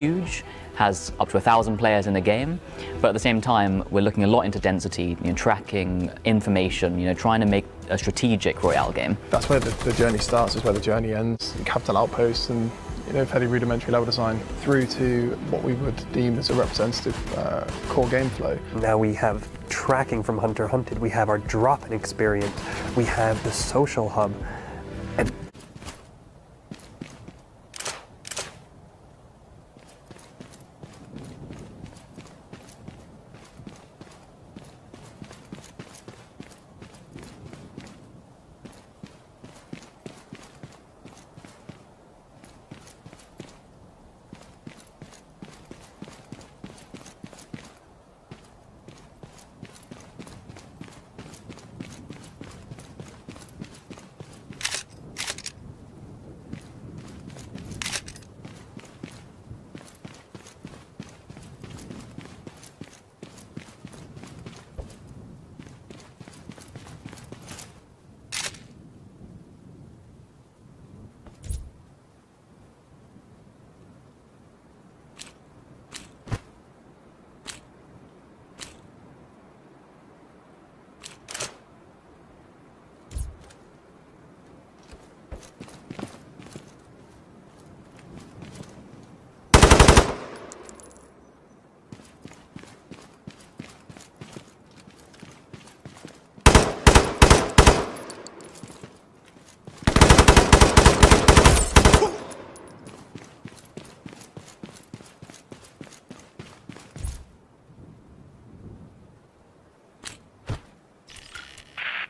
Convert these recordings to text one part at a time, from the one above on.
huge, has up to a thousand players in the game, but at the same time, we're looking a lot into density, you know, tracking information, you know, trying to make a strategic Royale game. That's where the, the journey starts, is where the journey ends. Capital outposts and you know, fairly rudimentary level design through to what we would deem as a representative uh, core game flow. Now we have tracking from Hunter Hunted, we have our drop-in experience, we have the social hub, and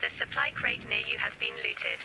The supply crate near you has been looted.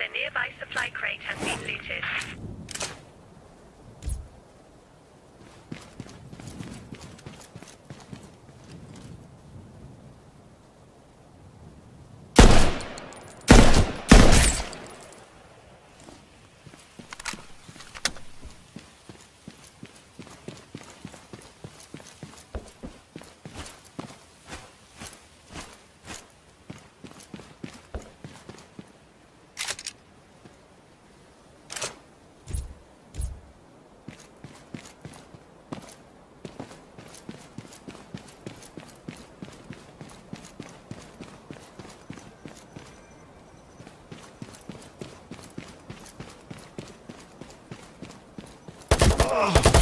The nearby supply crate has been looted. Ugh.